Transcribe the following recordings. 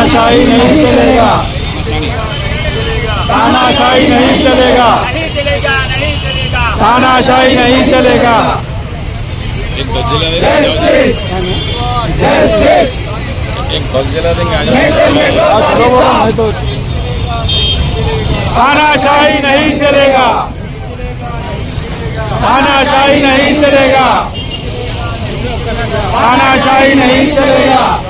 तानाशाही नहीं चलेगा। तानाशाही नहीं चलेगा। नहीं नहीं चलेगा तानाशाही नहीं चलेगा। एक जला देंगे तानाशाही नहीं चलेगा। तानाशाही नहीं चलेगा। तानाशाही नहीं चलेगा।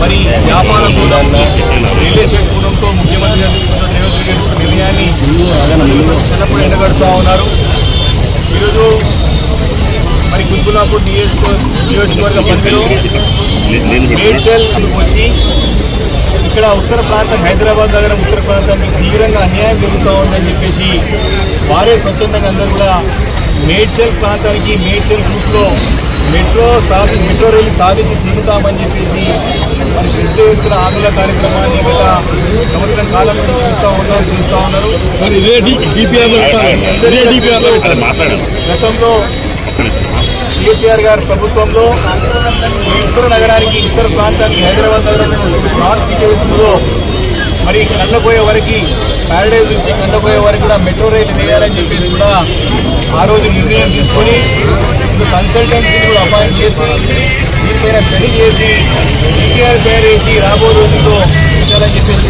మరి వ్యాపార కూడంతో రియల్ ఎస్టేట్ కూడంతో ముఖ్యమంత్రి గారు తీసుకున్న రేవంత్ రెడ్డి తీసుకున్న నిర్ణయాన్ని చిన్నప్పుడు ఎండగడుతూ ఉన్నారు. ఈరోజు మరి నియోజక నియోజకవర్గ పరిధిలో మేడ్చల్ వచ్చి ఇక్కడ ఉత్తర ప్రాంతం హైదరాబాద్ నగరం ఉత్తర ప్రాంతానికి తీవ్రంగా అన్యాయం జరుగుతూ ఉందని చెప్పేసి వారే స్వచ్ఛందంగా అందరూ కూడా మేడ్చల్ ప్రాంతానికి మేడ్చల్ రూట్లో మెట్రో సాధి మెట్రో రైలు సాధించి తీరుతామని చెప్పేసి మరి పెద్ద ఎత్తున ఆందోళన కార్యక్రమాన్ని గత సంవత్సరం కాలం చూస్తూ ఉన్నారు చూస్తూ ఉన్నారు. గతంలో కేసీఆర్ గారి ప్రభుత్వంలో ఉత్తర నగరానికి ఉత్తర ప్రాంతానికి హైదరాబాద్ నగరం సిటీ అవుతుందో మరి కండపోయే వరకు ప్యారడైజ్ నుంచి కండపోయే వరకు కూడా మెట్రో రైలు వేయాలని చెప్పేసి కూడా ఆ రోజు నిర్ణయం తీసుకొని కన్సల్టెన్సీని కూడా అపాయింట్ చేసి దీనిపైన స్టడీ చేసి డిపిఆర్ తయారు చేసి రాబోయే రోజుల్లో ఉంచాలని చెప్పేసి